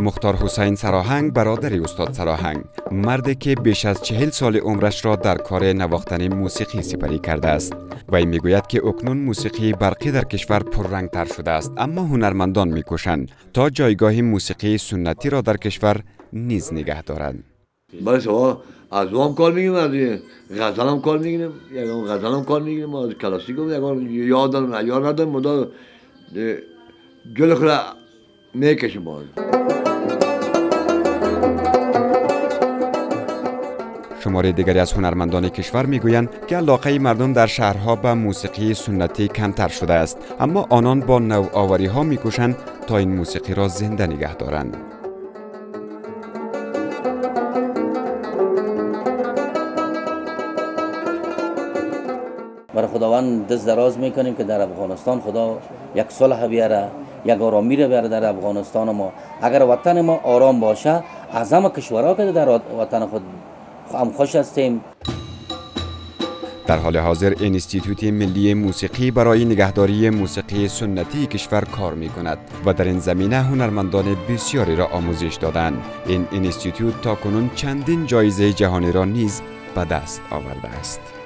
مختار حسین سراهنگ برادر استاد سراهنگ. مردی که بیش از چهل سال عمرش را در کار نواختن موسیقی سپری کرده است. وی می‌گوید که اکنون موسیقی برقی در کشور تر شده است اما هنرمندان میکوشند تا جایگاه موسیقی سنتی را در کشور نیز نگه دارند. برای شما از هم کار میگیم از غزل هم کار می‌گیریم یکم غزل هم کار می‌گیریم از کلاسیک هم یاد دارم یاد ندارم مدا جلو خلا می‌کشیم باز شماره دیگری از هنرمندان کشور می‌گویند که علاقه مردم در شهرها به موسیقی سنتی کمتر شده است. اما آنان با نوآوری ها میکوشند تا این موسیقی را زنده نگه دارند. برای خداوند دست دراز می‌کنیم که در افغانستان خدا یک صلح بیاره یک آرامی را بیاره در افغانستان ما. اگر وطن ما آرام باشه از همه کشورها که در وطن خود هم خوش هستیم. در حال حاضر انستیتوت ملی موسیقی برای نگهداری موسیقی سنتی کشور کار می کند و در این زمینه هنرمندان بسیاری را آموزش دادند. این انستیتوت تا کنون چندین جایزه جهانی را نیز به دست آورده است.